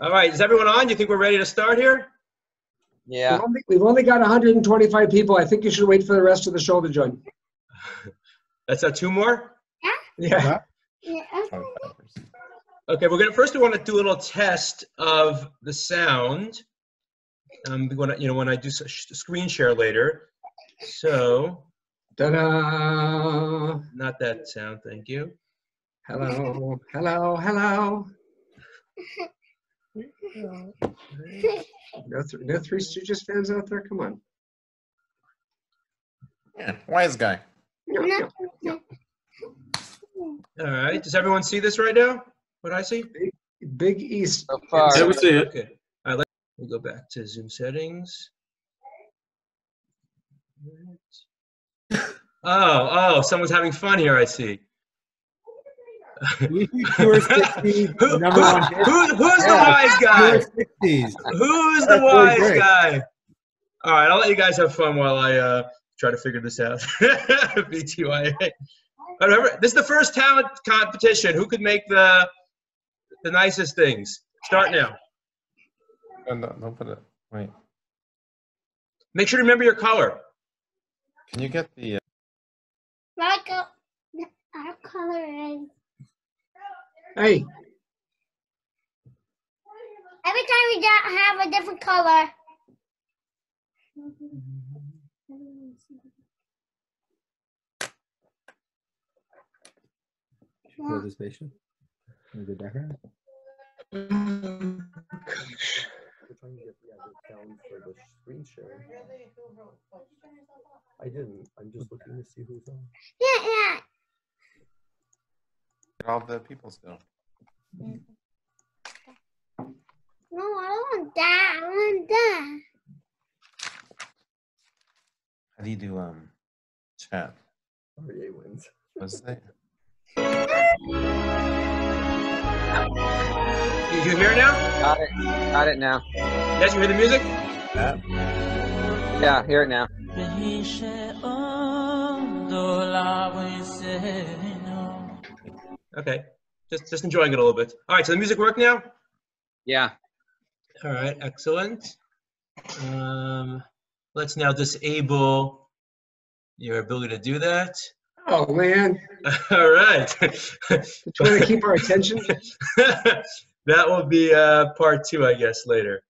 All right, is everyone on? You think we're ready to start here? Yeah. We've only, we've only got 125 people. I think you should wait for the rest of the show to join. That's uh, two more? Yeah. Yeah, okay. Okay, we're gonna, first we want to do a little test of the sound. Um, when I, you know, when I do s- screen share later. So, Ta-da! not that sound, thank you. Hello, hello, hello. No, th- no Three Stooges fans out there? Come on. Yeah. Wise guy. No, no, no. All right, does everyone see this right now? What I see? Big East. So far. Yeah, we see it. Okay, all right, let me go back to Zoom settings. Oh, oh, someone's having fun here, I see. You were 60s, Who, number one who- hit. who- who's the wise guy? Who's the wise guy? All right, I'll let you guys have fun while I uh, try to figure this out. BTYA. Remember, this is the first talent competition. Who could make the the nicest things? Start now. Oh, no, don't put it. Wait. Make sure to remember your color. Can you get the? Uh, Like a, our color is. Hey, Every time we don't have a different color. Feel this patient? In the background? I didn't. I'm just looking to see who's on. Yeah, yeah. Get all the people still. No, I don't want that. I want that. How do you do um chat? REA wins. What's that? You, you hear it now? Got it. Got it now. Yes, you hear the music? Chat? Yeah, hear it now. Okay, just just enjoying it a little bit. All right, so the music work now? Yeah. All right, excellent. Um, let's now disable your ability to do that. oh man, All right. trying to keep our attention. that will be uh, part two, I guess, later.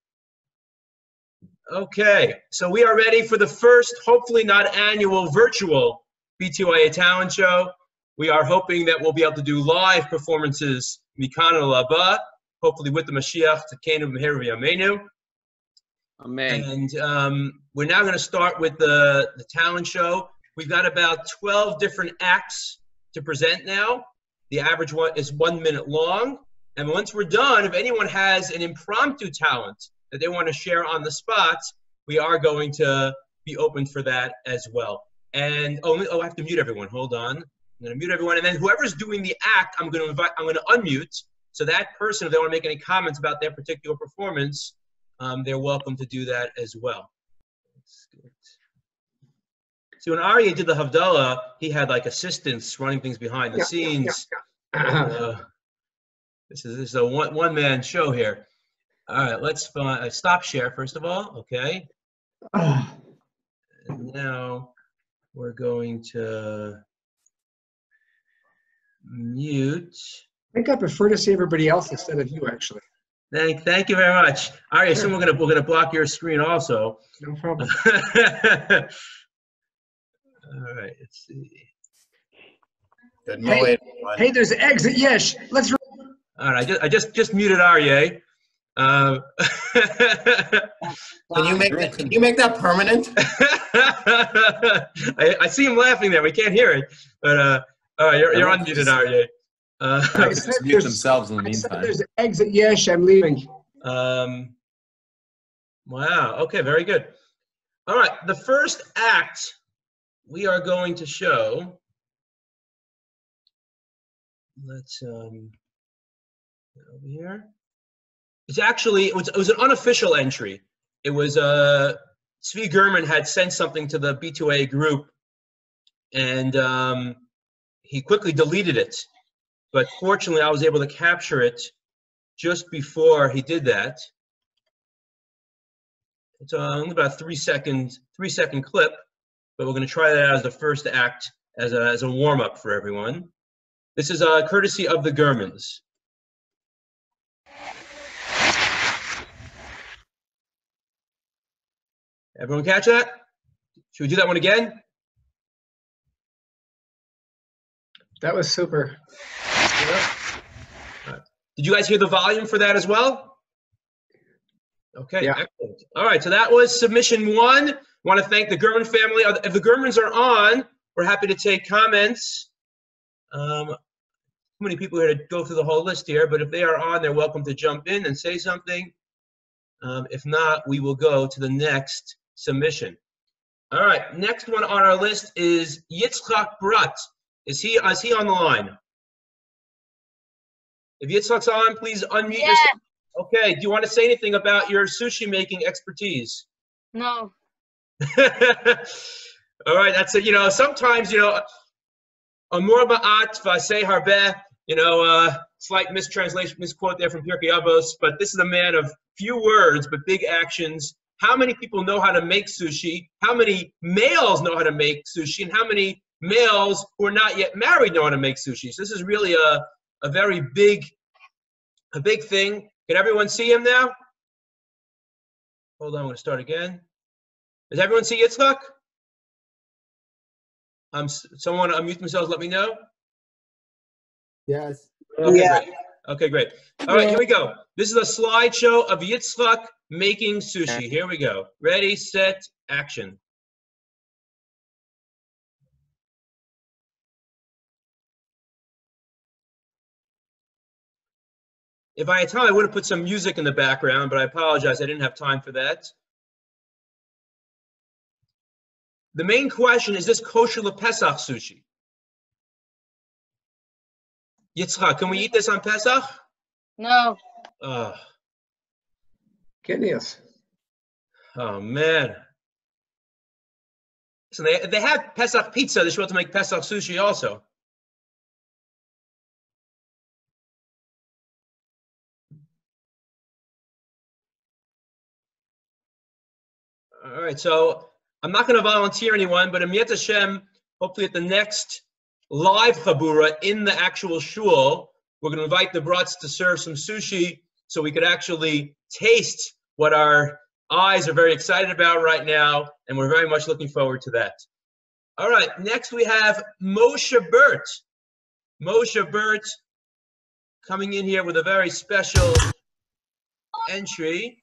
Okay, so we are ready for the first, hopefully not annual, virtual BTYA Talent Show. We are hoping that we'll be able to do live performances, Mikana Laba, hopefully with the Mashiach, Tekenu Meher V'Yameinu. Amen. And um, we're now going to start with the, the talent show. We've got about 12 different acts to present now. The average one is one minute long. And once we're done, if anyone has an impromptu talent that they want to share on the spot, we are going to be open for that as well. And oh, oh, I have to mute everyone. Hold on. I'm going to mute everyone. And then whoever's doing the act, I'm going to invite, I'm going to unmute. So that person, if they want to make any comments about their particular performance, um, they're welcome to do that as well. See, when Arya did the Havdalah, he had like assistants running things behind the Yeah, yeah, yeah, scenes. Uh, this is this is a one one man show here. All right, let's find, uh, stop share first of all. Okay, and now we're going to mute. I think I prefer to see everybody else instead of you, actually. Thank thank you very much. All right, so we're gonna we're gonna block your screen also. No problem. All right, let's see. Good Hey, morning. Hey, there's eggs at Yesh. Let's. All right, I just I just just muted Arye. Uh, Can you make that, can you make that permanent? I, I see him laughing there. We can't hear it, but uh, all right, you're, you're unmuted, Arye. Uh, I They said just mute themselves in the I meantime. there's eggs at Yesh. I'm leaving. um, wow. Okay. Very good. All right. The first act we are going to show. Let's um, get over here. It's actually it was it was an unofficial entry. It was uh Tzvi German had sent something to the B2A group, and um, he quickly deleted it. but fortunately I was able to capture it just before he did that. It's uh, only about a three second, three second clip, but we're going to try that out as the first act as a, as a warm up for everyone. This is uh, courtesy of the Germans. Everyone catch that? Should we do that one again? That was super. Yeah. Did you guys hear the volume for that as well? Okay, Yeah. excellent. All right, so that was submission one. I Want to thank the German family. If the Germans are on, we're happy to take comments. Um, too many people here to go through the whole list here, but if they are on, they're welcome to jump in and say something. Um, if not, we will go to the next submission. All right, next one on our list is Yitzchak Brut. Is he, is he on the line? If Yitzchak's on, please unmute Yeah. yourself. Okay, do you want to say anything about your sushi making expertise? No. All right, that's it. You know, sometimes, you know, amor ba'at v'aseh harbeh, you know, uh, slight mistranslation, misquote there from Pirkei Avos, but this is a man of few words but big actions. How many people know how to make sushi? How many males know how to make sushi? And how many males who are not yet married know how to make sushi? So this is really a, a very big, a big thing. Can everyone see him now? Hold on, I'm gonna start again. Does everyone see Yitzchak? Um, s- someone unmute themselves, let me know. Yes. Okay, Yeah. great. Okay, great. All right, here we go. This is a slideshow of Yitzchak making sushi. Here we go. Ready, set, action. If I had time, I would have put some music in the background, but I apologize, I didn't have time for that. The main question, is this kosher Pesach sushi? Yitzchak, can we eat this on Pesach? No. Ah. Oh, Kitniyos. oh man. So they, they have Pesach pizza. They should be able to make Pesach sushi also. Right, so I'm not going to volunteer anyone, but Amiyat Hashem, hopefully at the next live chabura in the actual shul, we're going to invite the brats to serve some sushi so we could actually taste what our eyes are very excited about right now, and we're very much looking forward to that. All right, next we have Moshe Burt. Moshe Burt coming in here with a very special entry.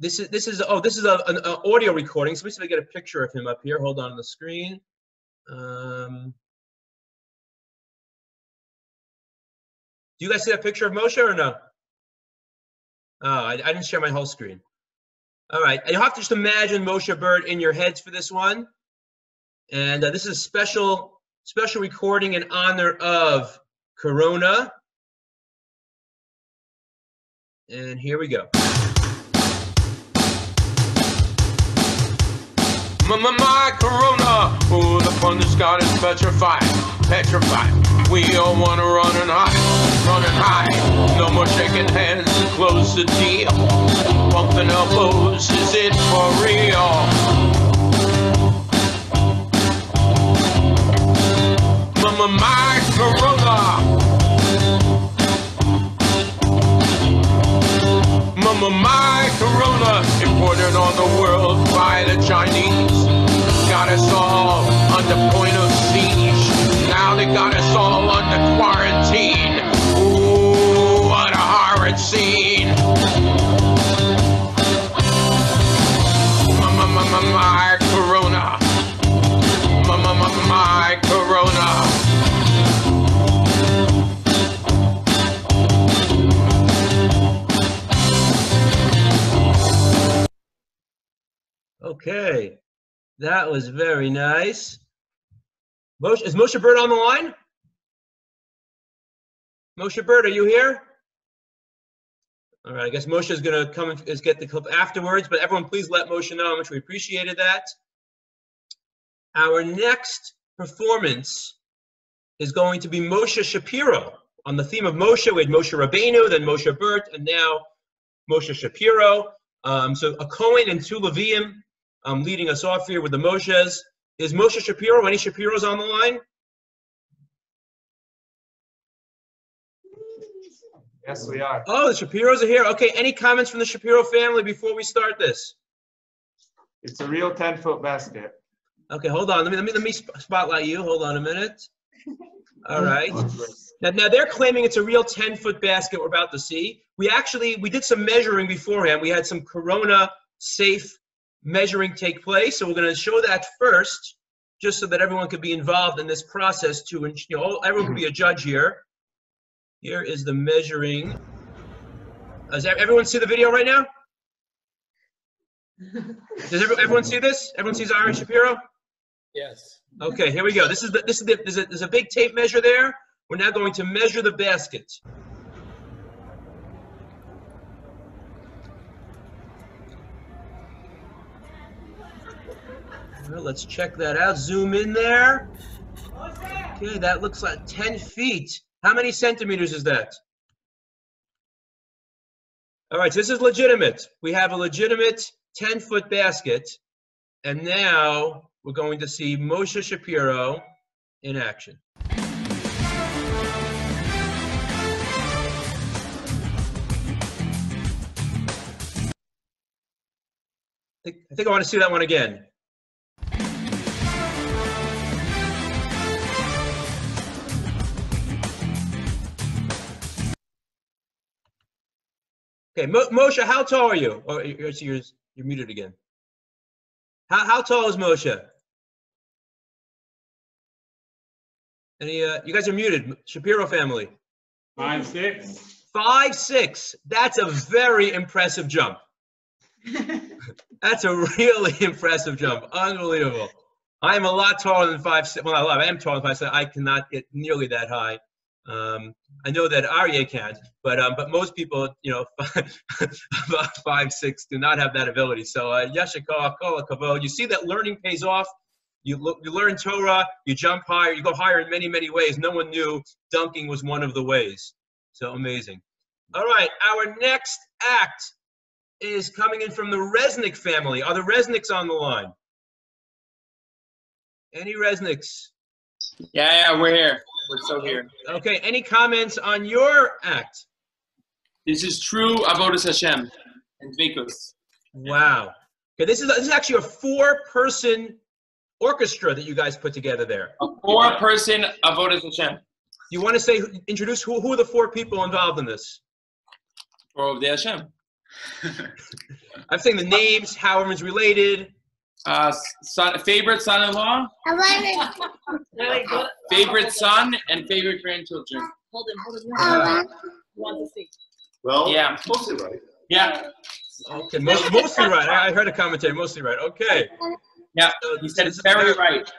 This is this is oh this is a, an, audio recording. So if I get a picture of him up here. Hold on the screen. Um, do you guys see that picture of Moshe or no? Oh, I, I didn't share my whole screen. All right, you have to just imagine Moshe Bird in your heads for this one. And uh, this is a special, special recording in honor of Corona. And here we go. My, corona, oh, the fun that's got is petrified, petrified. We all wanna run and hide, run and hide. No more shaking hands and close the deal. Bumping elbows, is it for real? My, my, my corona. Mama, my corona imported on the world by the Chinese. Got us all under point of siege. Now they got us all under quarantine. Ooh, what a horrid scene. Mama, mama, my corona. Mama, mama, my corona. Okay, that was very nice. Moshe, is Moshe Bird on the line? Moshe Bird, are you here? All right, I guess Moshe is going to come and get the clip afterwards, but everyone please let Moshe know how much we appreciated that. Our next performance is going to be Moshe Shapiro. On the theme of Moshe, we had Moshe Rabbeinu, then Moshe Burt, and now Moshe Shapiro. Um, so a Cohen and two Levium um, leading us off here with the Moshes. Is Moshe Shapiro, any Shapiros on the line? Yes, we are. Oh, the Shapiros are here. Okay, any comments from the Shapiro family before we start this? It's a real 10 foot basket. Okay, hold on. Let me let me let me spotlight you. Hold on a minute. All right. Now, now they're claiming it's a real 10 foot basket we're about to see. We actually we did some measuring beforehand. We had some Corona safe measuring take place. So we're going to show that first, just so that everyone could be involved in this process. To ins- you know, everyone could be a judge here. Here is the measuring. Does everyone see the video right now? Does everyone see this? Everyone sees Aaron Shapiro? Yes. Okay, here we go. This is the, this is the, there's a, there's a big tape measure there. We're now going to measure the basket. Well, let's check that out. Zoom in there. Okay, that looks like 10 feet. How many centimeters is that? All right, so this is legitimate. We have a legitimate 10 foot basket. And now we're going to see Moshe Shapiro in action. I think I want to see that one again. Okay, Mo- Moshe, how tall are you? Oh, you're, you're, you're muted again. How, how tall is Moshe? Any, uh, you guys are muted. Shapiro family. Five, six. Five, six. That's a very impressive jump. That's a really impressive jump. Unbelievable. I am a lot taller than five, six. Well, not a lot. I am taller than five, six. I cannot get nearly that high. Um, I know that Arya can't, but um, but most people, you know, about five, six, do not have that ability. So, uh, Yashikah, Kol Kavod. You see that learning pays off. You you learn Torah, you jump higher, you go higher in many, many ways. No one knew dunking was one of the ways. So amazing. All right, our next act is coming in from the Resnick family. Are the Resnicks on the line? Any Resnicks? Yeah, yeah, we're here. We're still here. Okay, any comments on your act? This is true Avodas Hashem and Dvikus. Wow. Okay, this is this is actually a four-person orchestra that you guys put together there. A four-person Avodas Hashem. You want to say introduce who who are the four people involved in this? For Ovdei Hashem. I'm saying the names, how everyone's related. Uh, son, favorite son-in-law, favorite son, and favorite grandchildren. Hold him, hold him. Uh, want to see. Well, Yeah. mostly right. Yeah, Okay, most, mostly right. I I heard a commentary, mostly right. Okay. yeah. So He said this it's is very very- right.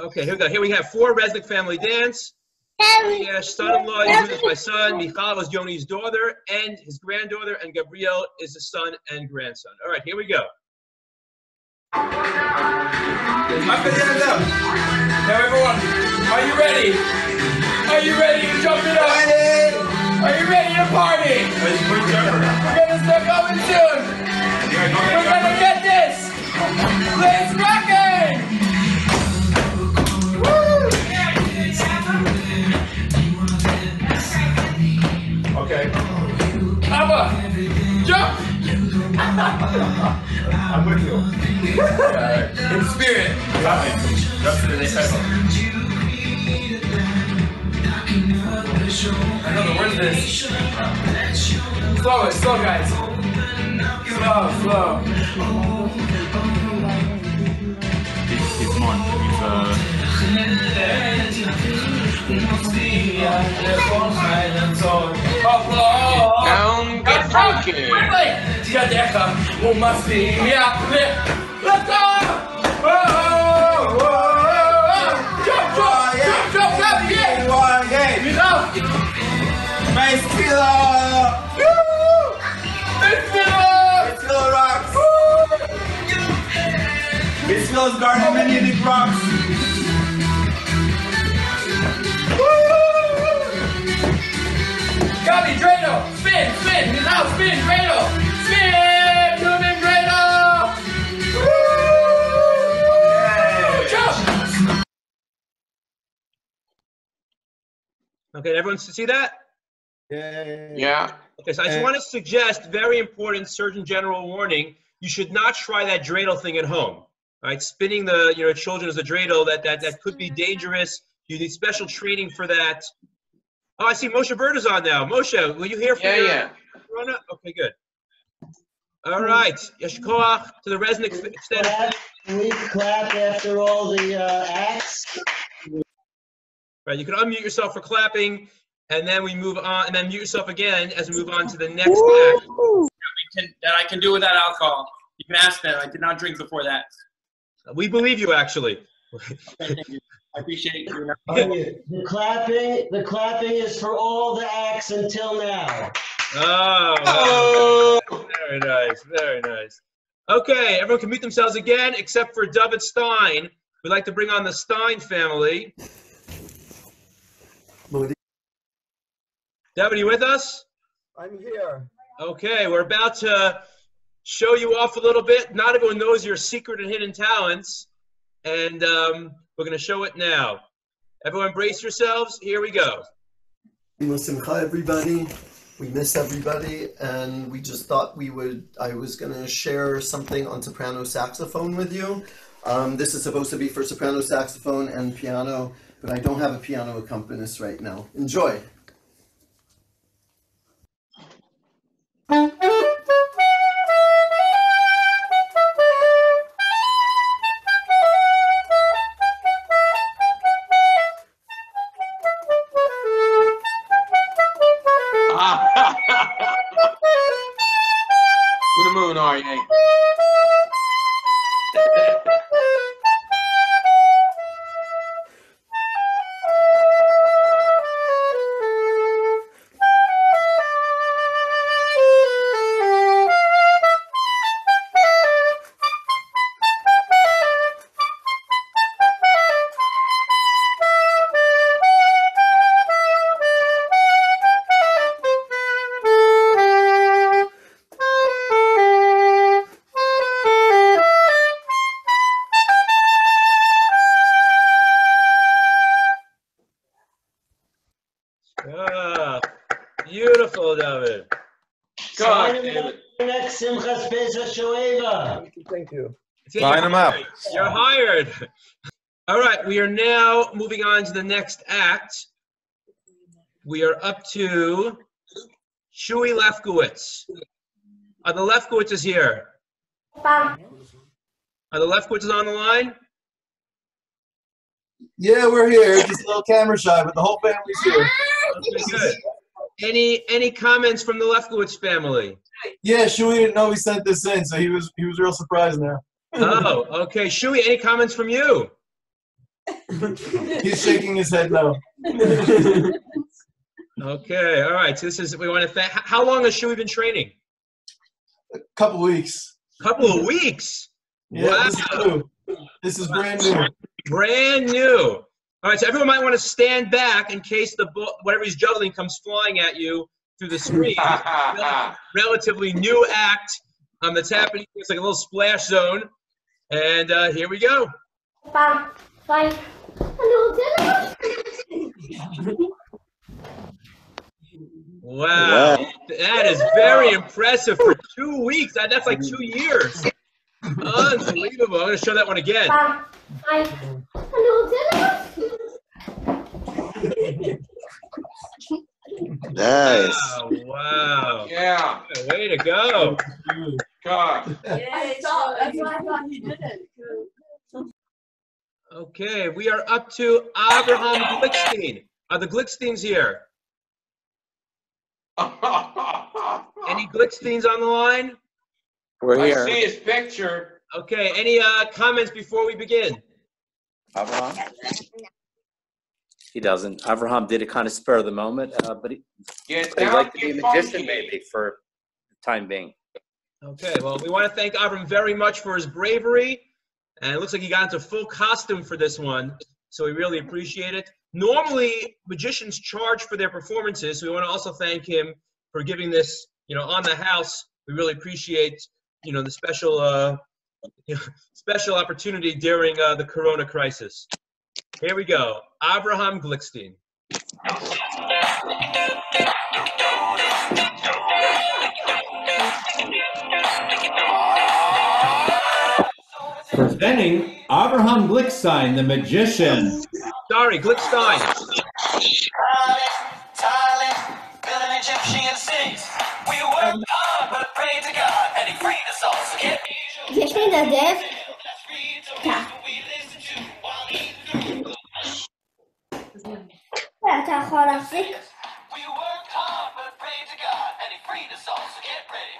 Okay, here we go. Here we have four Resnick family dance. Yeah, son-in-law is my son. Michal was Yoni's daughter and his granddaughter, and Gabriel is his son and grandson. All right, here we go. Up and hands up. Now everyone, are you ready? Are you ready to jump it up? Are you ready to party? We're gonna start going soon. We're gonna get this. Let's rockin'. Okay. Abba. I'm with you. In spirit. Just to the next level. I know the words of this. Slow it, slow guys. Slow, slow. It's. He's, uh, Yadecha, umasiyah. Let's go! Jump, jump, jump, jump, yeah. Nice killer! Woo! Let's go! Killer rocks! It's garden big rocks. Okay, everyone see that? Yay. Yeah. Okay, so I just want to suggest, very important Surgeon General warning, you should not try that dreidel thing at home. Right, spinning the, you know, children as a dreidel, that, that, that could be dangerous. You need special training for that. Oh, I see Moshe Bird is on now. Moshe, will you hear from Yeah, your yeah. Corona? Okay, good. All right, Yeshikoach to the Resnick extended. Clap, we clap after all the uh, acts. Right, you can unmute yourself for clapping, and then we move on, and then mute yourself again as we move on to the next act. Can, that I can do without alcohol. You can ask that. I did not drink before that. We believe you, actually. Thank you. I appreciate you. Oh, the clapping, the clapping is for all the acts until now. Oh, oh, very nice, very nice. Okay, everyone can mute themselves again, except for David Stein. We'd like to bring on the Stein family. Are you with us? I'm here. Okay, we're about to show you off a little bit. Not everyone knows your secret and hidden talents, and um, we're going to show it now. Everyone, brace yourselves. Here we go. Simcha, everybody. We miss everybody, and we just thought we would. I was gonna share something on soprano saxophone with you. Um, this is supposed to be for soprano saxophone and piano, but I don't have a piano accompanist right now. Enjoy. Sign you're 'em up. hired. You're hired. All right, we are now moving on to the next act. We are up to Shui Lefkowitz. Are the Lefkowitzes here? Are the Lefkowitzes on the line? Yeah, we're here. Just a little camera shy, but the whole family's here. Okay, good. Any any comments from the Lefkowitz family? Yeah, Shui didn't know we sent this in, so he was he was real surprised now. Oh, okay. Shui, any comments from you? He's shaking his head no. Okay, all right. So this is we want to thank. How long has Shui been training? A couple weeks. Couple of weeks. Yeah, wow. this is new. This is brand new. Brand new. All right, so everyone might want to stand back in case the ball, whatever he's juggling comes flying at you through the screen. Relatively new act um, that's happening. It's like a little splash zone. And uh, here we go. Bye. Bye. Wow. That is very impressive for two weeks. That, that's like two years. Unbelievable. I'm going to show that one again. Bye. Hello, Nice. Wow. wow. Yeah. Way to go. God. I saw, that's why I thought he did it. Okay, we are up to Abraham Glickstein. Are the Glicksteins here? Any Glicksteins on the line? We're here. I see his picture. Okay, any uh, comments before we begin? Avraham? He doesn't. Avraham did it kind of spur of the moment, uh, but he, Get he'd like to be a magician funky. maybe for the time being. Okay, well, we want to thank Avram very much for his bravery. And it looks like he got into full costume for this one. So we really appreciate it. Normally, magicians charge for their performances. So we want to also thank him for giving this, you know, on the house. We really appreciate, you know, the special, uh, you know, special opportunity during uh, the Corona crisis. Here we go. Abraham Glickstein. Presenting Abraham Glickstein, the magician. Sorry, Glickstein. Egyptian cities. We worked hard, but prayed to God, and He freed us all. So get how hard I. We worked hard, but prayed to God, and He freed us all. So get ready.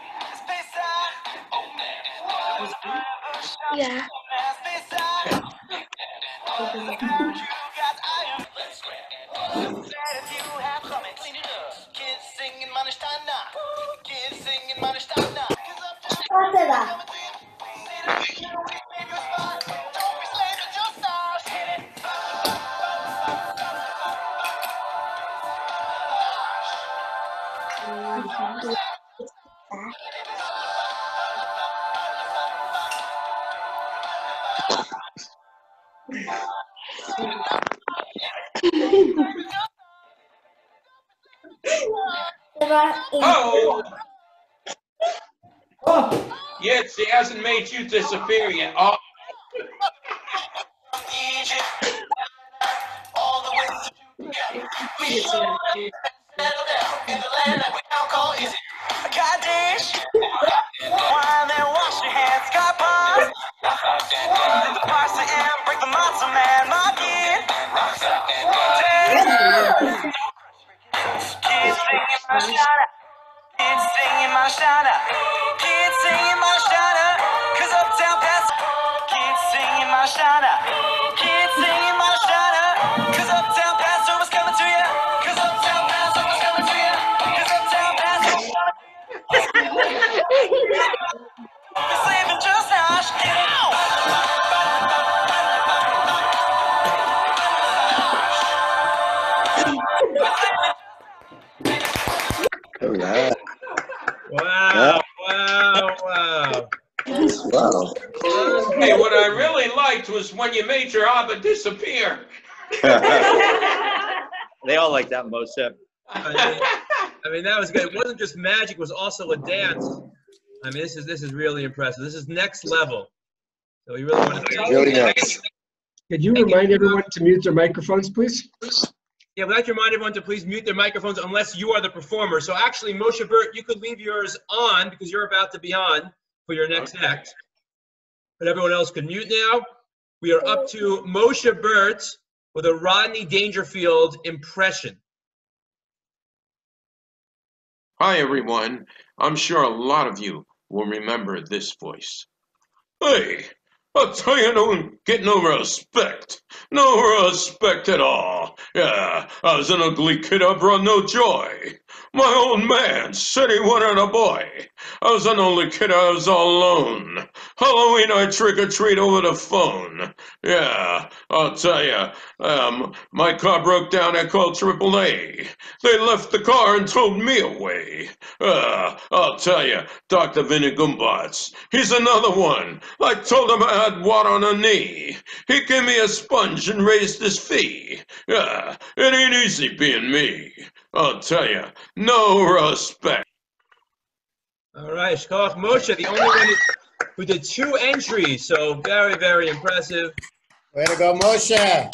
Oh, yeah. Made you disappear yet. Oh. All like. I mean, I mean, that was good. It wasn't just magic; it was also a dance. I mean, this is this is really impressive. This is next level. So we really want to thank Really you. nice. Could you remind everyone to mute their microphones, please? Yeah, we'd like to remind everyone to please mute their microphones unless you are the performer. So actually, Moshe Burt, you could leave yours on because you're about to be on for your next act. But everyone else can mute now. We are up to Moshe Burt with a Rodney Dangerfield impression. Hi, everyone. I'm sure a lot of you will remember this voice. Hey, I'll tell you, no, get no respect. No respect at all. Yeah, I was an ugly kid, I brought no joy. My old man said he wanted a boy. I was an only kid, I was all alone. Halloween, I trick or treat over the phone. Yeah, I'll tell you, um, my car broke down, I called AAA. They left the car and towed me away. Uh, I'll tell you, Dr. Vinny Gumbatz, he's another one. I told him I had water on a knee. He gave me a sponge and raised his fee. Yeah, it ain't easy being me. I'll tell you, no respect. All right, Shkoch Moshe, the only one who- who did two entries. So very, very impressive. Way to go, Moshe.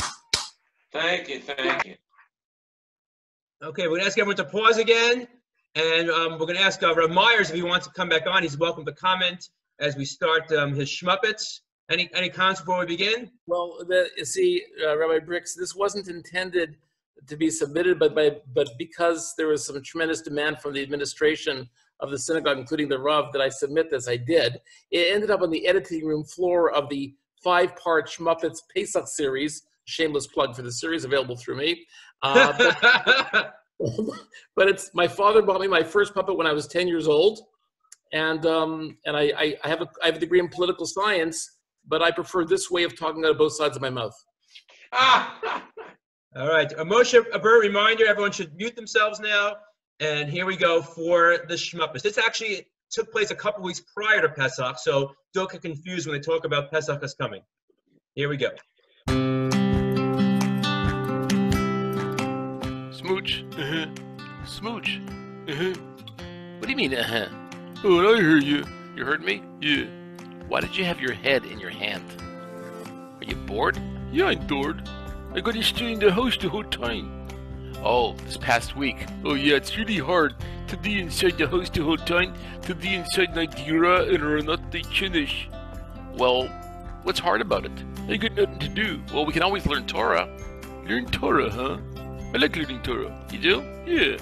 Thank you, thank you. Okay, we're gonna ask everyone to pause again, and um, we're gonna ask uh, Reb Myers if he wants to come back on. He's welcome to comment as we start um, his schmuppets. Any any comments before we begin? Well, the, you see, uh, Rabbi Bryks, this wasn't intended to be submitted, but by, but because there was some tremendous demand from the administration of the synagogue, including the Rav, that I submit this, I did. It ended up on the editing room floor of the five-part Schmuppets Pesach series. Shameless plug for the series, available through me. Uh, but, but it's my father bought me my first puppet when I was 10 years old, and um, and I, I, I have a I have a degree in political science, but I prefer this way of talking out of both sides of my mouth. All right, a Moshe Abur reminder, everyone should mute themselves now. And here we go for the Schmuppets. This actually took place a couple weeks prior to Pesach, so don't get confused when they talk about Pesach is coming. Here we go. Smooch. Uh-huh. Smooch. Uh-huh. What do you mean, uh-huh? Oh, I hear you. You heard me? Yeah. Why did you have your head in your hand? Are you bored? Yeah, I'm bored. I got to stay in the house the whole time. Oh, this past week. Oh yeah, it's really hard to be inside the house the whole time, to be inside Nigeria and the Chinish. Well, what's hard about it? I got nothing to do. Well, we can always learn Torah. Learn Torah, huh? I like learning Torah. You do? Yeah.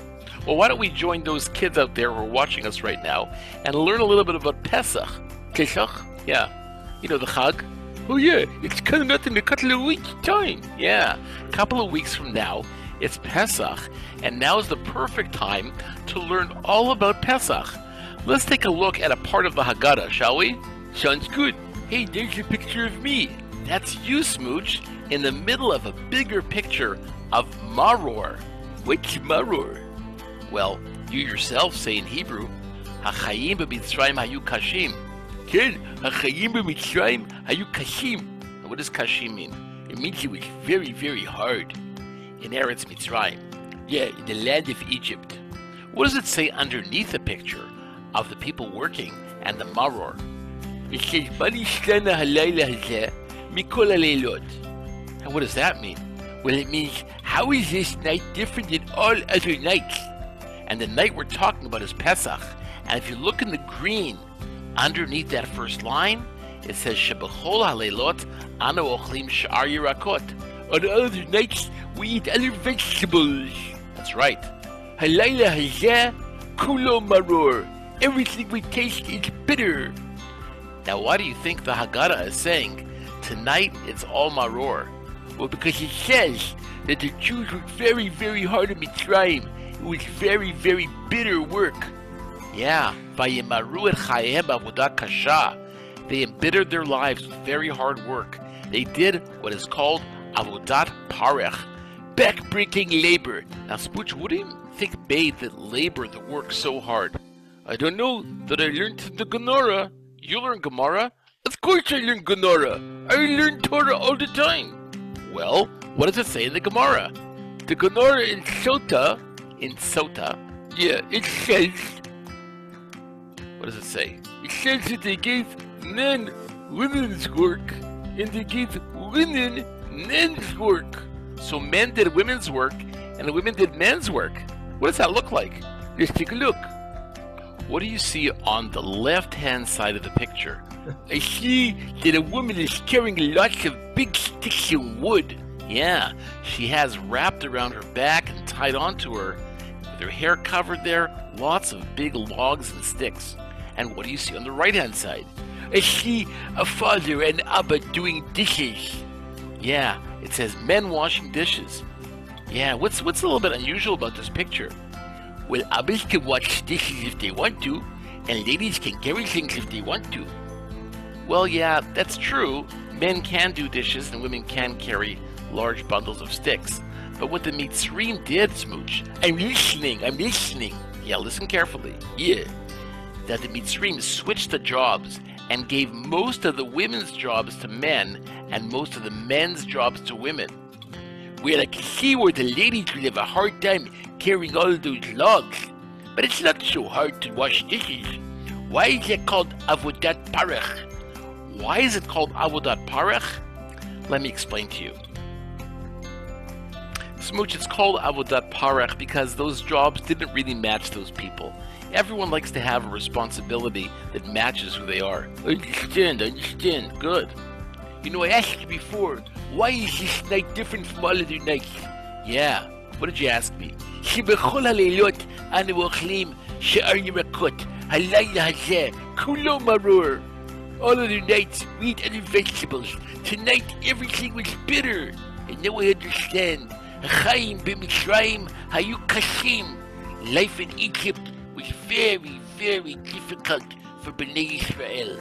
Well, why don't we join those kids out there who are watching us right now and learn a little bit about Pesach? Pesach? Yeah. You know the Chag? Oh yeah, it's coming up in a couple of weeks' time. Yeah, a couple of weeks from now, it's Pesach, and now is the perfect time to learn all about Pesach. Let's take a look at a part of the Haggadah, shall we? Sounds good. Hey, there's a picture of me. That's you, Smooch, in the middle of a bigger picture of Maror. What's Maror? Well, you yourself say in Hebrew, HaChayim b'Mitzrayim hayu kashim. HaChayim b'Mitzrayim hayu kashim. And what does kashim mean? It means it was very, very hard. In Eretz Mitzrayim. Yeah, in the land of Egypt. What does it say underneath the picture of the people working and the maror? It says. And what does that mean? Well, it means, how is this night different than all other nights? And the night we're talking about is Pesach. And if you look in the green underneath that first line, it says, Shebechol haleilot anu ochlim sh'ar yirakot. On other nights, we eat other vegetables. That's right. Halayla hazeh kulo maror. Everything we taste is bitter. Now, why do you think the Haggadah is saying, tonight it's all maror? Well, because it says that the Jews worked very, very hard in Mitzrayim. It was very, very bitter work. Yeah, et avodah kasha. They embittered their lives with very hard work. They did what is called avodat parech, back-breaking labor. Now, Smooch, what do you think made the labor, the work so hard? I don't know that I learned the Gemara. You learn Gemara? Of course I learn Gemara. I learn Torah all the time. Well, what does it say in the Gemara? The Gemara in Sota, in Sota, yeah, it says, what does it say? It says that they gave men women's work and they gave women men's work. So men did women's work and women did men's work. What does that look like? Let's take a look. What do you see on the left hand side of the picture? I see that a woman is carrying lots of big sticks of wood. Yeah, she has wrapped around her back and tied onto her, with her hair covered there, lots of big logs and sticks. And what do you see on the right hand side? I see a father and Abba doing dishes. Yeah, it says men washing dishes. Yeah, what's what's a little bit unusual about this picture? Well, Abbas can wash dishes if they want to, and ladies can carry things if they want to. Well, yeah, that's true. Men can do dishes and women can carry large bundles of sticks. But what the Mitzrayim did, Smooch, I'm listening, I'm listening. Yeah, listen carefully. Yeah. That the Mitzrayim switched the jobs and gave most of the women's jobs to men and most of the men's jobs to women. Can see where the ladies will have a hard time carrying all those logs. But it's not so hard to wash dishes. Why is it called avodat parech? Why is it called avodat parech? Let me explain to you. Smooch, it's called avodat parech because those jobs didn't really match those people. Everyone likes to have a responsibility that matches who they are. I understand, I understand. Good. You know, I asked you before, why is this night different from all other nights? Yeah, what did you ask me? שבכל הלילות אנו אוכלים שאר ירקות, הלילה הזה כולו מרור. All other nights we eat other vegetables. Tonight everything was bitter. And now I understand. החיים במצרים היו קשים. Life in Egypt was very, very difficult for Bnei Israel.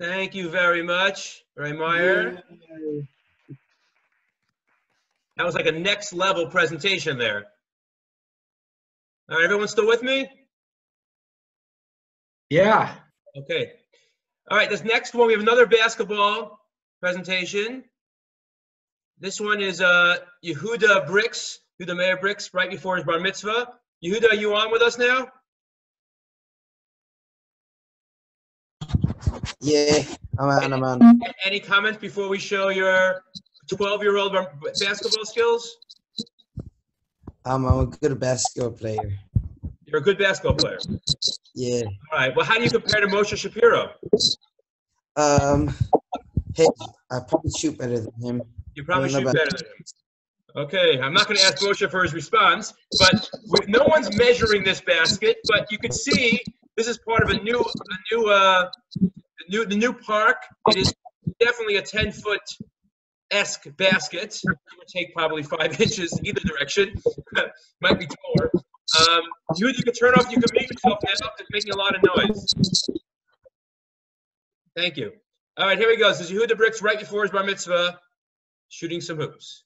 Thank you very much, Ray Meyer. That was like a next level presentation there. All right, everyone still with me? Yeah. Okay. All right, this next one, we have another basketball presentation. This one is uh, Yehuda Bryks, Yehuda Meir Bryks, right before his bar mitzvah. Yehuda, are you on with us now? Yeah, I'm on, I'm on. Any comments before we show your 12-year-old basketball skills? I'm, I'm a good basketball player. You're a good basketball player. Yeah. All right. Well, how do you compare to Moshe Shapiro? Um, hey, I probably shoot better than him. You probably shoot better than him. Okay, I'm not going to ask Moshe for his response, but with, no one's measuring this basket. But you can see this is part of a new, a new, uh, the new, the new park. It is definitely a 10 foot esque basket. It would take probably five inches either direction. Might be taller. Um, you, you can turn off. You can mute yourself now. It's making a lot of noise. Thank you. All right, here he goes. This is Yehuda Bryks right before his bar mitzvah, shooting some hoops.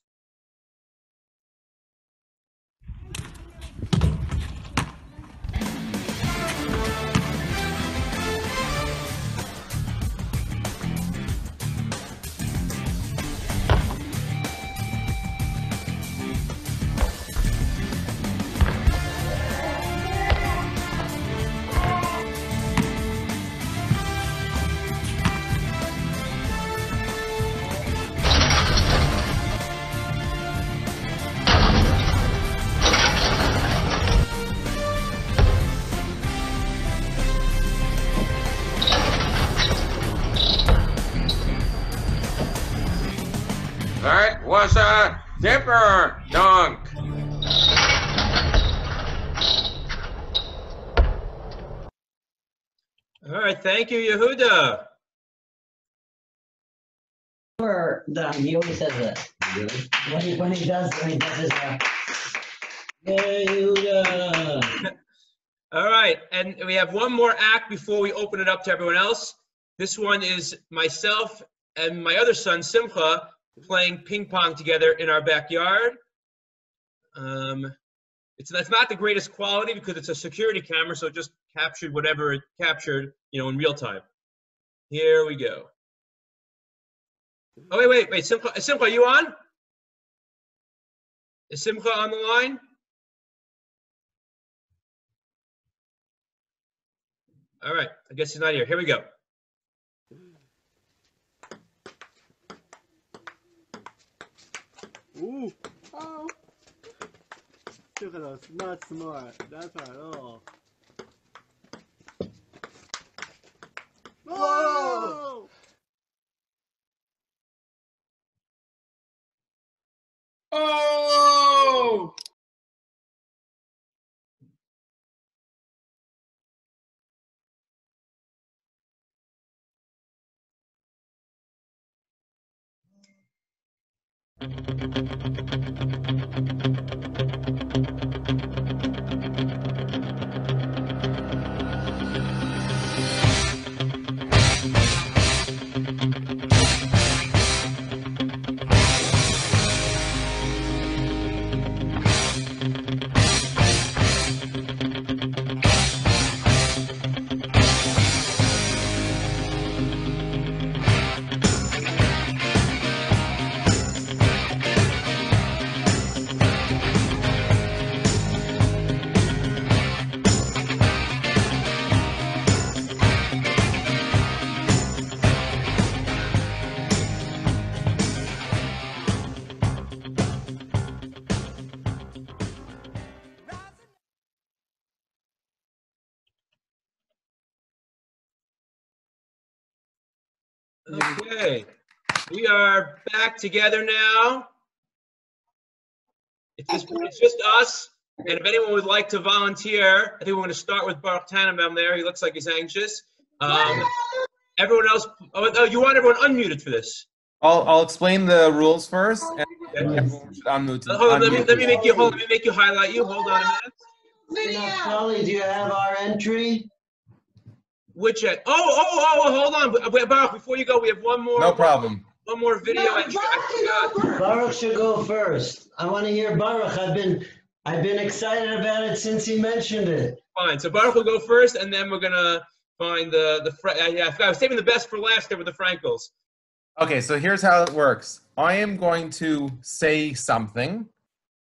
A dipper dunk. All right, thank you, Yehuda. Or done. He always says that. When he when he does when he does his uh, Yehuda. All right, and we have one more act before we open it up to everyone else. This one is myself and my other son, Simcha, playing ping pong together in our backyard. Um, it's that's not the greatest quality because it's a security camera, so it just captured whatever it captured, you know, in real time. Here we go. Oh wait, wait, wait, Simcha, Simcha, are you on? Is Simcha on the line? All right, I guess he's not here. Here we go. Ooh. Oh. Look at us, not smart. That's right. Oh. Whoa! Oh! Okay, we are back together now. It's just, it's just us, and if anyone would like to volunteer, I think we're going to start with Baruch Tannenbaum there. He looks like he's anxious. Um, everyone else, oh, oh, you want everyone unmuted for this? I'll, I'll explain the rules first. And everyone should unmute. Uh, Hold on, let me, let me make you, hold, themselves. let me make you highlight you. Hold on a minute. Sully, do you have our entry? Which, oh, oh, oh, oh, hold on. Wait, wait, Baruch, before you go, we have one more. No problem. One more video. entry. I forgot. Baruch should go first. I want to hear Baruch. I've been, I've been excited about it since he mentioned it. Fine. So Baruch will go first, and then we're gonna find the the. Uh, yeah, I forgot. I was saving the best for last. There with the Frankels. Okay, so here's how it works. I am going to say something,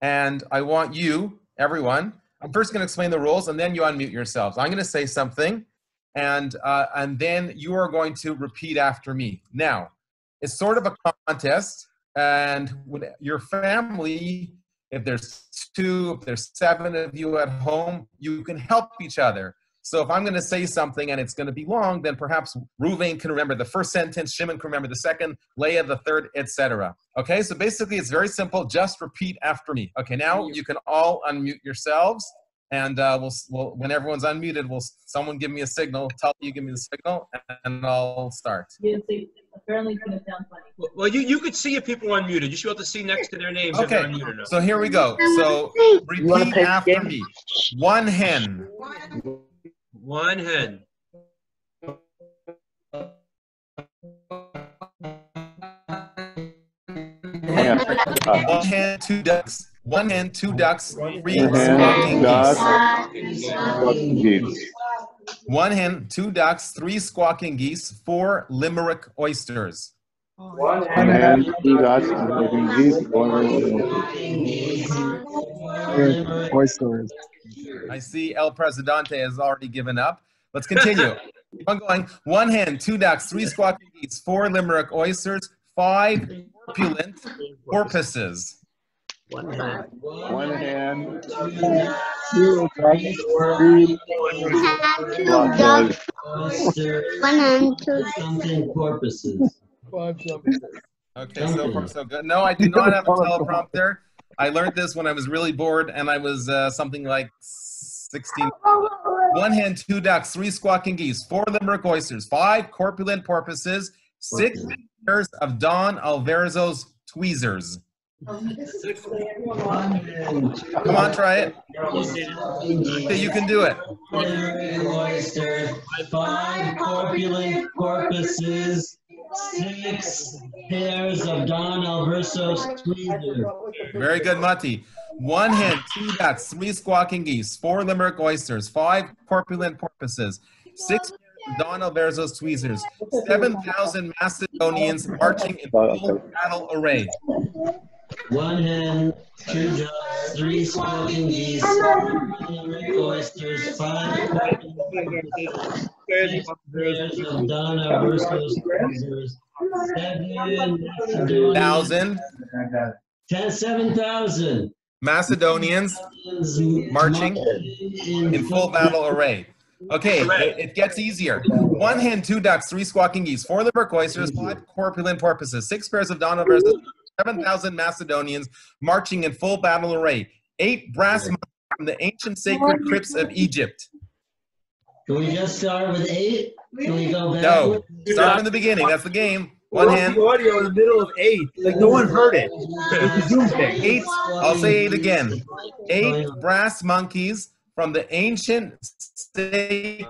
and I want you, everyone. I'm first going to explain the rules, and then you unmute yourselves. I'm going to say something, and uh, and then you are going to repeat after me. Now, it's sort of a contest, and your family, if there's two, if there's seven of you at home, you can help each other. So if I'm going to say something and it's going to be long, then perhaps Ruvain can remember the first sentence, Shimon can remember the second, Leah the third, etc. Okay, so basically it's very simple. Just repeat after me. Okay, now you can all unmute yourselves, and uh, we'll, we'll when everyone's unmuted, will someone give me a signal? Tell you give me the signal, and I'll start. Apparently, it's gonna sound funny. Well, Well, you you could see if people are unmuted. You should be able to see next to their names if they're unmuted or not. so here we go. So repeat after me. One hen. One hen. One hen, two ducks. One hen, two ducks, three squawking geese. geese. One hen, two ducks, three squawking geese, four limerick oysters. One hen, two ducks, squawking geese, one Oysters. I see El Presidente has already given up. Let's continue. Keep on going. One hen, two ducks, three squawking geese, four limerick oysters, five corpulent porpoises. One hand. One hand. two Two ducks. One and two. Something porpoises. Okay, so far so good. No, I do not have a teleprompter. I learned this when I was really bored and I was uh, something like 16. One hen, two ducks, three squawking geese, four limerick oysters, five corpulent porpoises, six pairs of Don Alvarez's tweezers. Come on, try it. You can do it. Oysters, five corpulent porpoises, six pairs of Don Alverso's tweezers. Very good, Mati. One hen, two ducks, three squawking geese, four limerick oysters, five corpulent porpoises, six Don Alverso's tweezers, 7,000 Macedonians marching in full battle array. One hen, two ducks, three squawking geese, four limerick oysters, five corpulent pairs of Don Alverso's tweezers, seven Macedonian- Thousand Ten, seven thousand. Macedonians marching in full battle array. Okay, it, it gets easier. One hen, two ducks, three squawking geese, four limerick oysters, five corpulent porpoises, six pairs of Don Alvarez, 7,000 Macedonians marching in full battle array, eight brass monkeys from the ancient sacred crypts of Egypt. Can we just start with eight? Can we go back? No, start from the beginning. That's the game. One hand. The audio in the middle of eight. Like no one heard it. It's a Zoom thing. Eight. I'll say eight again. Eight brass monkeys from the ancient sacred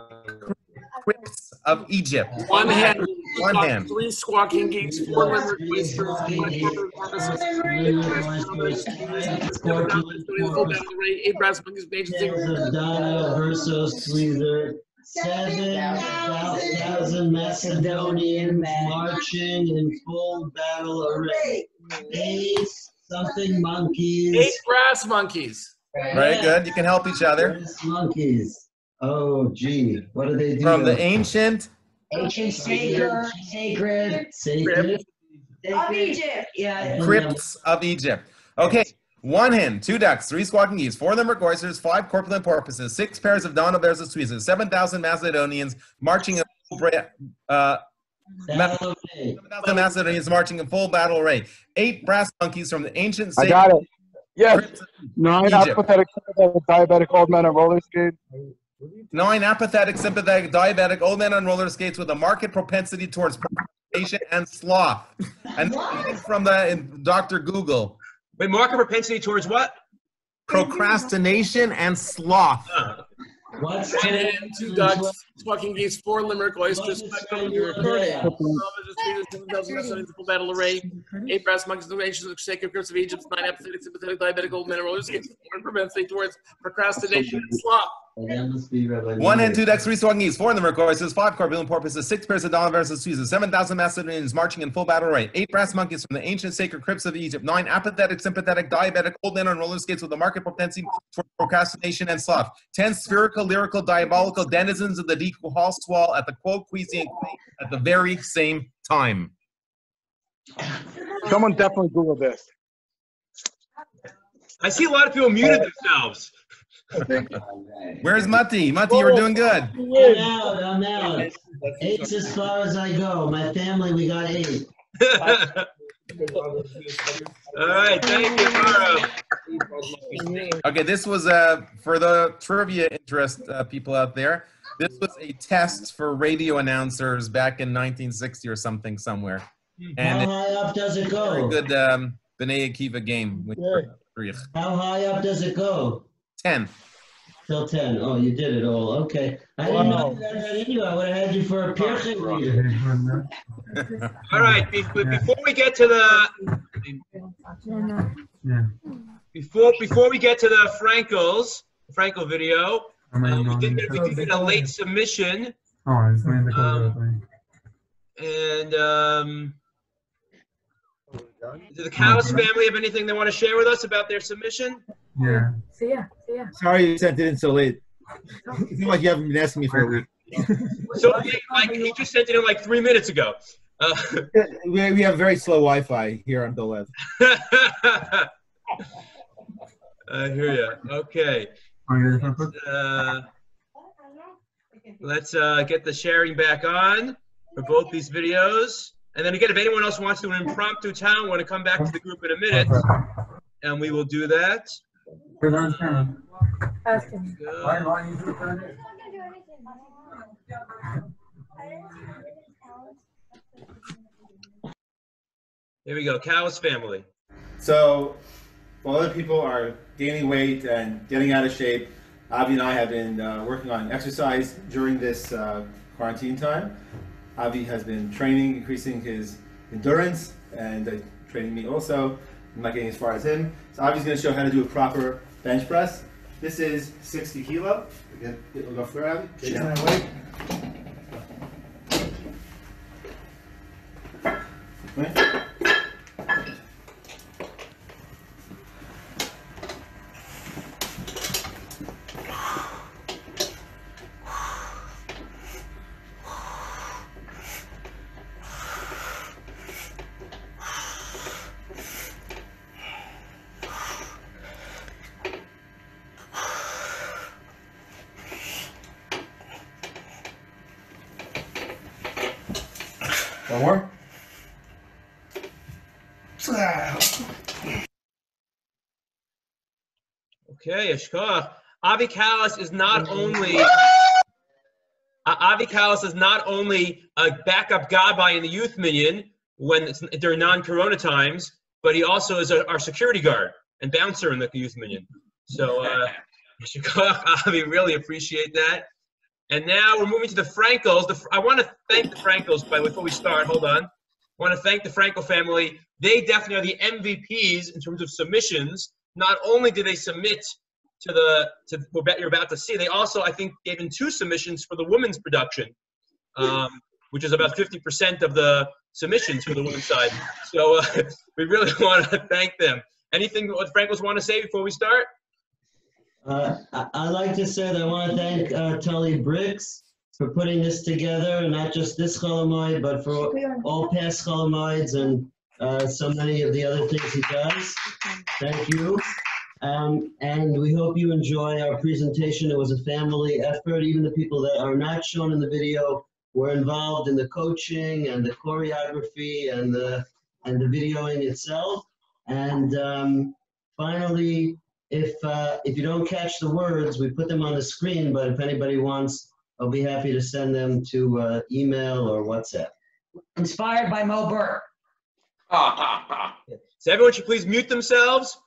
crypts of Egypt. One hand. One hand. Three squawking geese, four limerick oysters, eight brass monkeys, ancient Pairs of Don Alverso's tweezer, seven thousand Macedonians marching in full battle array, eight something monkeys. Eight brass monkeys. Very good. You can help each other. Brass Monkeys. Oh, gee, what do they do? From the ancient Ancient sacred, sacred, sacred, Of Egypt. yeah. crypts of Egypt. Okay. One hen, two ducks, three squawking geese, four limerick oysters, five corpulent porpoises, six pairs of Don Alvarez's tweezers, 7,000 Macedonians marching in full bra- uh, Ma- 7,000 Macedonians marching in full battle array, eight brass monkeys from the ancient I got it. Yes. Nine Egypt. apathetic, diabetic old men on roller skates. Nine apathetic, sympathetic, diabetic, old men on roller skates with a marked propensity towards procrastination and sloth. And from the in Dr. Google. Wait, market propensity towards what? Procrastination and sloth. What's One hen, two ducks, Walking geese, four limerick oysters, five golden recording. Full battle array, eight brass monkeys, the ancient sacred crypts of Egypt, nine apathetic, sympathetic, diabetic old men, roller skates, one propensity towards procrastination and sloth. One and two decks, three swan geese, four in the mercoises, five corpulent porpoises, six pairs of dollar versus Susan, seven thousand Macedonians marching in full battle array, eight brass monkeys from the ancient sacred crypts of Egypt, nine apathetic, sympathetic, diabetic old men on roller skates with a market propensity for procrastination and sloth, ten spherical, lyrical, diabolical denizens of the deep hall swall at the quote Cuisian at the very same time. Someone definitely Google this. I see a lot of people muted themselves. Where's Mati? Mati, you're doing good. I'm out, I'm out. Eight's as far as I go. My family, we got eight. All right, thank you, Mara. Okay, this was uh, for the trivia interest uh, people out there. This was a test for radio announcers back in 1960 or something somewhere. And How high up does it it's a very go? good um, B'nai Akiva game. With How high up does it go? 10. Till 10. Oh, you did it all. Okay. I didn't know Wow. had that you. I would have had you for a Pirchei reader. All right, be- be- before we get to the before before we get to the Frankels Frankel video, uh, we did get, we did get a late submission, um, and um, do the Callis family have anything they want to share with us about their submission? Yeah. See ya. See ya. Sorry you sent it in so late. It seems like you haven't been asking me for a week. So like he just sent it in like three minutes ago. Uh, We, we have very slow Wi-Fi here on Dolev. I hear you. Okay. Uh, let's uh, get the sharing back on for both these videos. And then again, if anyone else wants to do an impromptu town, want to come back to the group in a minute, and we will do that. Ask. Here we go, Callis family. So, while other people are gaining weight and getting out of shape, Avi and I have been uh, working on exercise during this uh, quarantine time. Avi has been training, increasing his endurance, and uh, training me also. I'm not getting as far as him. So Avi's going to show how to do a proper bench press. This is 60 kilo. Again, We'll go for Avi down that way. Right. One more. Okay, Ashkar. Avi Callis is not only uh, Avi Callis is not only a backup gabbai in the youth minion when it's during non-corona times, but he also is a, our security guard and bouncer in the youth minion. So, uh, Avi, really appreciate that. And now we're moving to the Frankels. The, I want to thank the Frankels, by before we start. Hold on. I want to thank the Frankel family. They definitely are the MVPs in terms of submissions. Not only did they submit to the to what you're about to see, they also I think gave in two submissions for the women's production, um, which is about 50% of the submissions for the women's side. So uh, we really want to thank them. Anything what Frankels want to say before we start? Uh, I- I'd like to say that I want to thank uh, Tully Bryks for putting this together, and not just this Chol HaMoed, but for all past Chol HaMoeds and uh, so many of the other things he does. Thank you. Um, and we hope you enjoy our presentation. It was a family effort. Even the people that are not shown in the video were involved in the coaching and the choreography and the and the videoing itself. And um, finally, if uh, if you don't catch the words, we put them on the screen. But if anybody wants, I'll be happy to send them to uh, email or WhatsApp. Inspired by Mo Burt. So everyone should please mute themselves.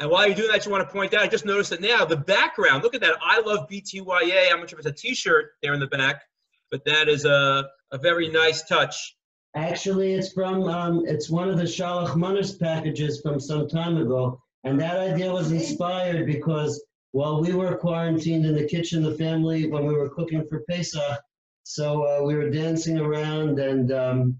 And while you're doing that, you want to point out, I just noticed that now the background, look at that, I love BTYA, I'm not sure if it's a t-shirt there in the back. but that is a, a very nice touch. Actually, it's from, um, it's one of the Shalach Manos packages from some time ago. And that idea was inspired because while we were quarantined in the kitchen, the family, when we were cooking for Pesach, so uh, we were dancing around and, um,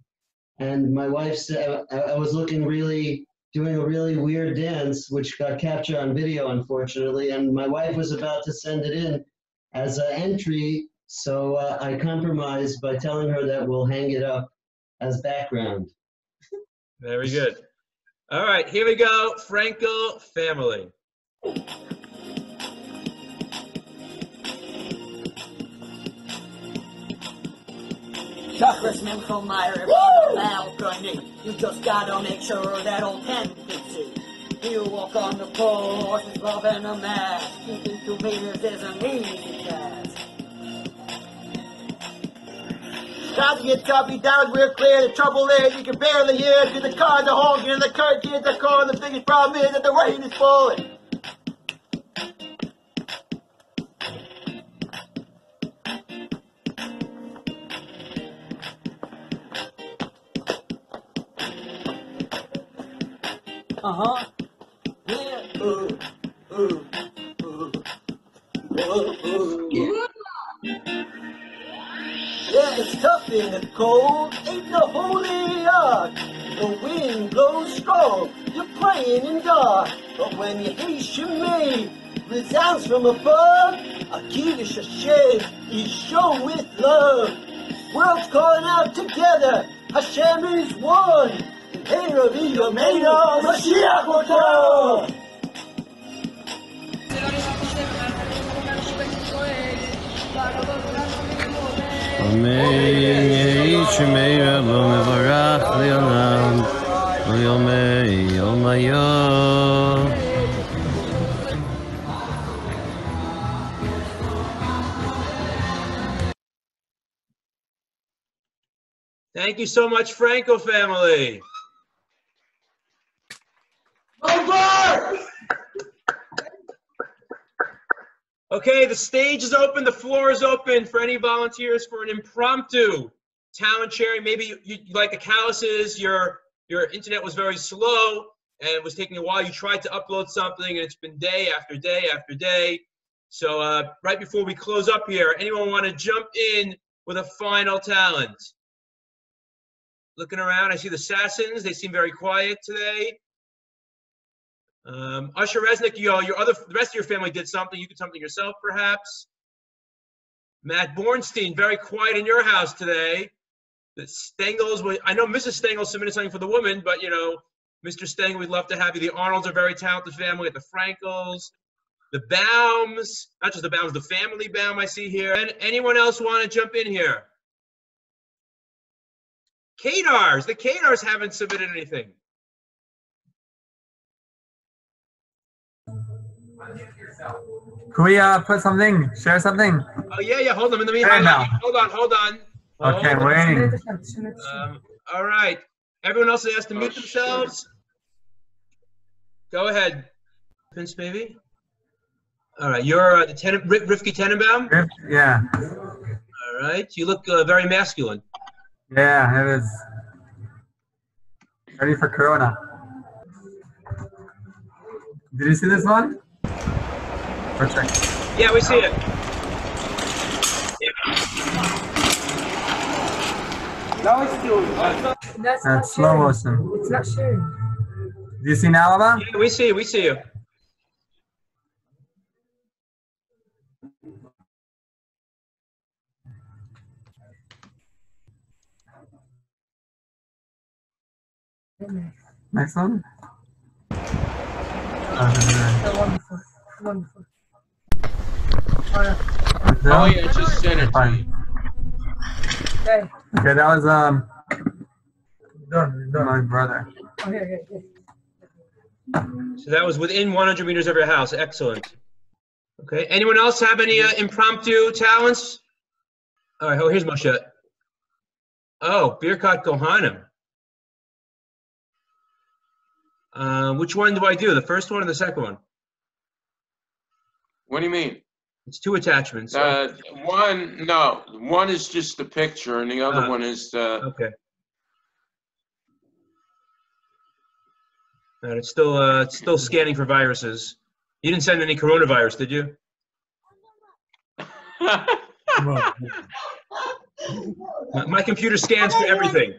and my wife said, I, I was looking really, doing a really weird dance, which got captured on video, unfortunately. And my wife was about to send it in as an entry. So uh, I compromised by telling her that we'll hang it up as background. Very good. All right, here we go. Frankel family. Chakras Minko Meyer balcony. You just gotta make sure that old Ken can see. You walk on the course love and a mask. Keeping two meters is an easy task. To get choppy down real clear. The trouble is you can barely hear. Get the car, the horn, get in the car, get the car. The biggest problem is that the rain is falling. Yeah. It's tough in the cold. Ain't no holy ark. The wind blows strong. You're praying in dark. But when your Hashem resounds from above, a Kiddush Hashem is shown with love. World's calling out together. Hashem is one. Hey, rodillo, meiro, Mashiach will come! אומר יהי שמי רבו מברך לעולם ויומי יום היום Thank you so much, Frankel family. Okay, the stage is open, the floor is open for any volunteers for an impromptu talent sharing. Maybe you, you, like the Callises, your your internet was very slow and it was taking a while. You tried to upload something and it's been day after day after day. So uh, right before we close up here, anyone want to jump in with a final talent? Looking around, I see the Sassons. They seem very quiet today. Um, Usher Resnick, y'all, your other, the rest of your family did something. You did something yourself, perhaps. Matt Bornstein, very quiet in your house today. The Stengels, I know Mrs. Stengel submitted something for the woman, but you know, Mr. Stengel, we'd love to have you. The Arnolds are very talented family. At the Frankels, the Baums, not just the Baums, the family Baum I see here. And anyone else want to jump in here? Kadars, the Kadars haven't submitted anything. Could we uh, put something, share something? Oh yeah, yeah. Hold on. In the meantime, now. hold on, hold on. Okay, Hold on. waiting. Um, all right. Everyone else has to mute themselves. Go ahead, Vince, maybe. All right. You're uh, the Ten- Rif- Rifke Tenenbaum. Yeah, All right. You look uh, very masculine. yeah, it is. Ready for Corona. Did you see this one? Or check. Yeah, we see it. Now it's still. That's Uh, slow motion. It's not sharing. Do you see now, Alaba? Yeah, we see you. We see you. Next one? Wonderful. Wonderful. Yeah. Oh yeah, it's just synergy. Fine. Okay. Okay, that was um Done. Done. my brother. Oh, here, here, here. So that was within 100 meters of your house. Excellent. Okay. Anyone else have any uh, impromptu talents? All right. Oh, here's Moshe. Oh, Birkat Kohanim. Uh, which one do I do? The first one or the second one? What do you mean? It's two attachments. Uh, one, no, one is just the picture and the other Ah. one is, uh, Okay. And it's still, uh, it's still scanning for viruses. You didn't send any coronavirus, did you? My- My computer scans for everything.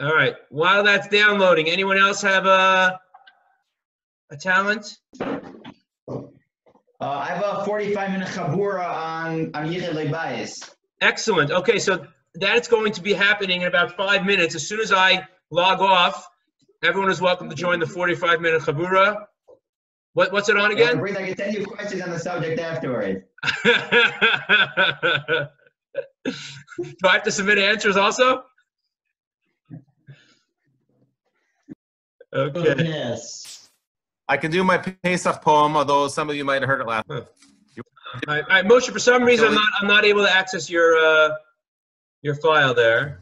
All right, while that's downloading, anyone else have a, a talent? Uh, I have a 45 minute chabura on, on Yichud Lebayis. Excellent. Okay, so that's going to be happening in about five minutes. As soon as I log off, everyone is welcome to join the 45 minute Chabura. What, what's it on again? I can send you questions on the subject afterwards. Do I have to submit answers also? Okay. Yes. I can do my Pesach poem, although some of you might have heard it last. All right, all right, Moshe, for some reason, I'm not, I'm not able to access your, uh, your file there.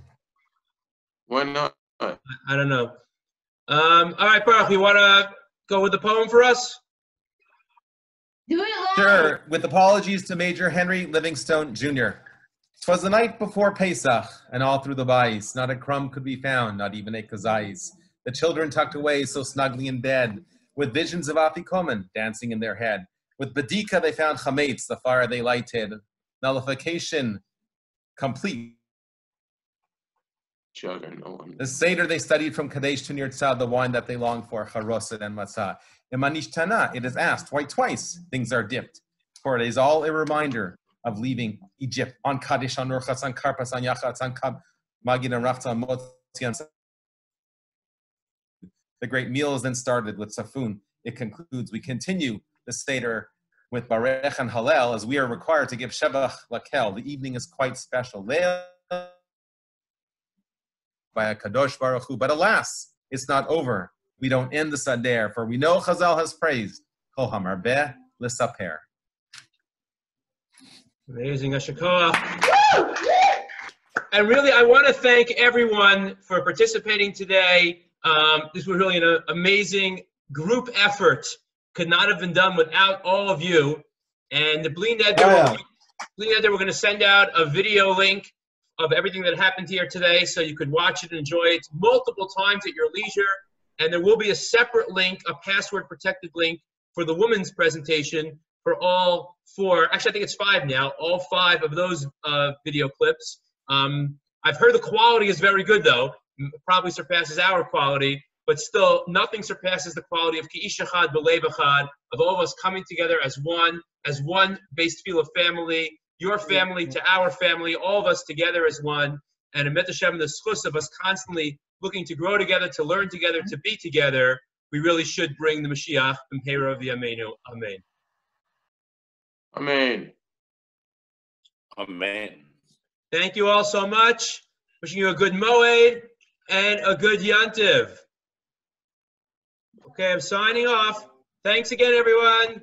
why not? I don't know. Um, all right, Baruch, you want to go with the poem for us? Do it Sure, with apologies to Major Henry Livingstone Jr. Twas the night before Pesach, and all through the bais, not a crumb could be found, not even a kazais. The children tucked away so snugly in bed, with visions of Afikomen dancing in their head. With Badika they found chametz, the fire they lighted. Nullification complete. The Seder they studied from Kadesh to Nirtzah, the wine that they longed for, Haroset and Matzah. In Ma Nishtana, it is asked, why twice things are dipped? For it is all a reminder of leaving Egypt on Kadesh, on Urchas, on Karpas, on Yachatz, on Kab, Magid, and Rafta, on Motzi, on The great meal is then started with Safun. It concludes. We continue the Seder with Barech and Hallel as we are required to give Shevach Lakel. The evening is quite special. Leil by a Kadosh Baruch Hu. But alas, it's not over. We don't end the Seder, for we know Chazal has praised Kol Hamarbeh L'Saper. Amazing, Ashikoa. And really, I want to thank everyone for participating today. Um, this was really an amazing group effort. Could not have been done without all of you. And the Blee Neder, Oh, yeah. We're going to send out a video link of everything that happened here today so you could watch it and enjoy it multiple times at your leisure. And there will be a separate link, a password protected link for the women's presentation for all four, actually, I think it's five now, all five of those uh, video clips. Um, I've heard the quality is very good, though. M- Probably surpasses our quality, but still, nothing surpasses the quality of Ki'ish Echad B'Lev Echad, of all of us coming together as one, as one based feel of family, your family to our family, all of us together as one. And Emet Hashem, the schus of us constantly looking to grow together, to learn together, to be together, we really should bring the Mashiach, B'Mheira of the Amenu. Amen. Amen. Amen. Thank you all so much. Wishing you a good Moed and a good Yantiv. Okay, I'm signing off. Thanks again, everyone.